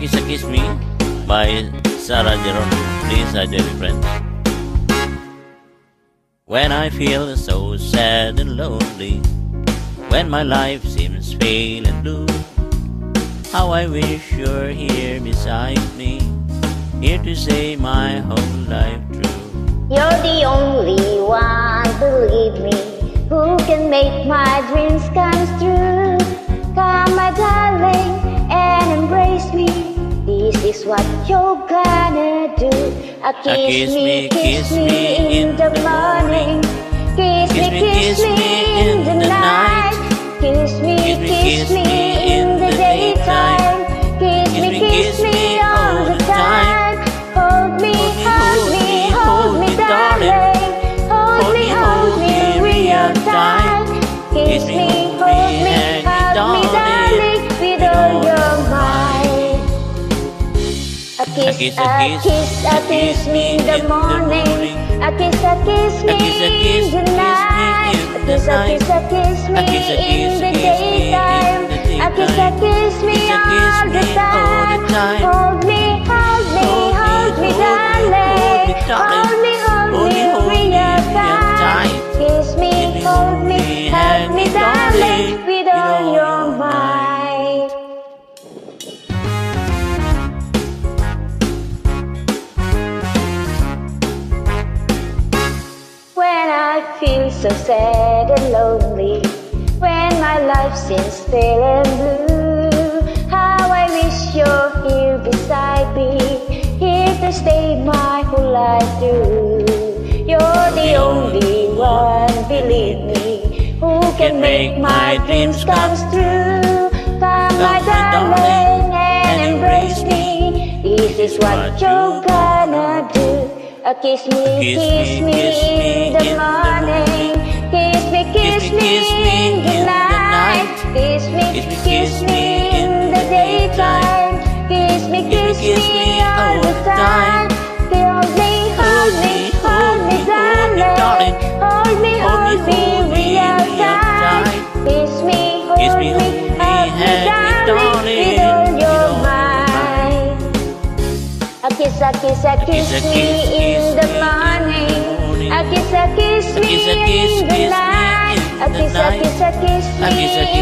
Kiss a Kiss Me by Sarah Geronimo. Please, uh, dear friend. When I feel so sad and lonely, when my life seems pale and blue, how I wish you're here beside me, here to say my whole life true. You're the only one, believe me, who can make my dreams come true. Come, my darling, what you're gonna do. Uh, kiss, kiss me, me, kiss, kiss me A kiss, kiss, a a kiss, a a kiss me in the morning. A kiss, a kiss me a in the night. A kiss, a kiss, a kiss me A kiss, a in the kiss me in daytime. A kiss, a kiss me Kiss, a kiss all the me all the time. Feel so sad and lonely, when my life seems pale and blue, how I wish you're here beside me, here to stay my whole life through. You're the only one, believe me, who can make my dreams come true. Come, my darling, and embrace me. This is what you're gonna do. Uh, kiss me, kiss me in the me in the daytime. Kiss me, kiss me all the time. Hold me, hold me, hold me, darling. Hold me, hold me. Kiss me, hold Kiss me, me, hold me, hold me, hug me, darling, with all your with all mind. A kiss, a kiss, a kiss kiss, me kiss, in kiss the me in the morning. A kiss, a kiss A me kiss, a kiss, in the night. A kiss, a kiss, a kiss me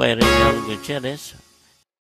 very much, Gutierrez.